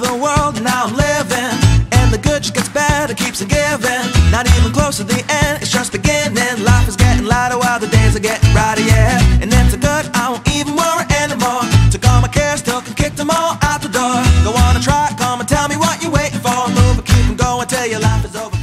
the world now I'm living. And the good just gets better, keeps a giving. Not even close to the end, it's just beginning. Life is getting lighter while the days are getting brighter, yeah. And if a good, I won't even worry anymore. Took all my cares, took and kicked them all out the door. Go on and try, come and tell me what you're waiting for. Move and keep them going till your life is over.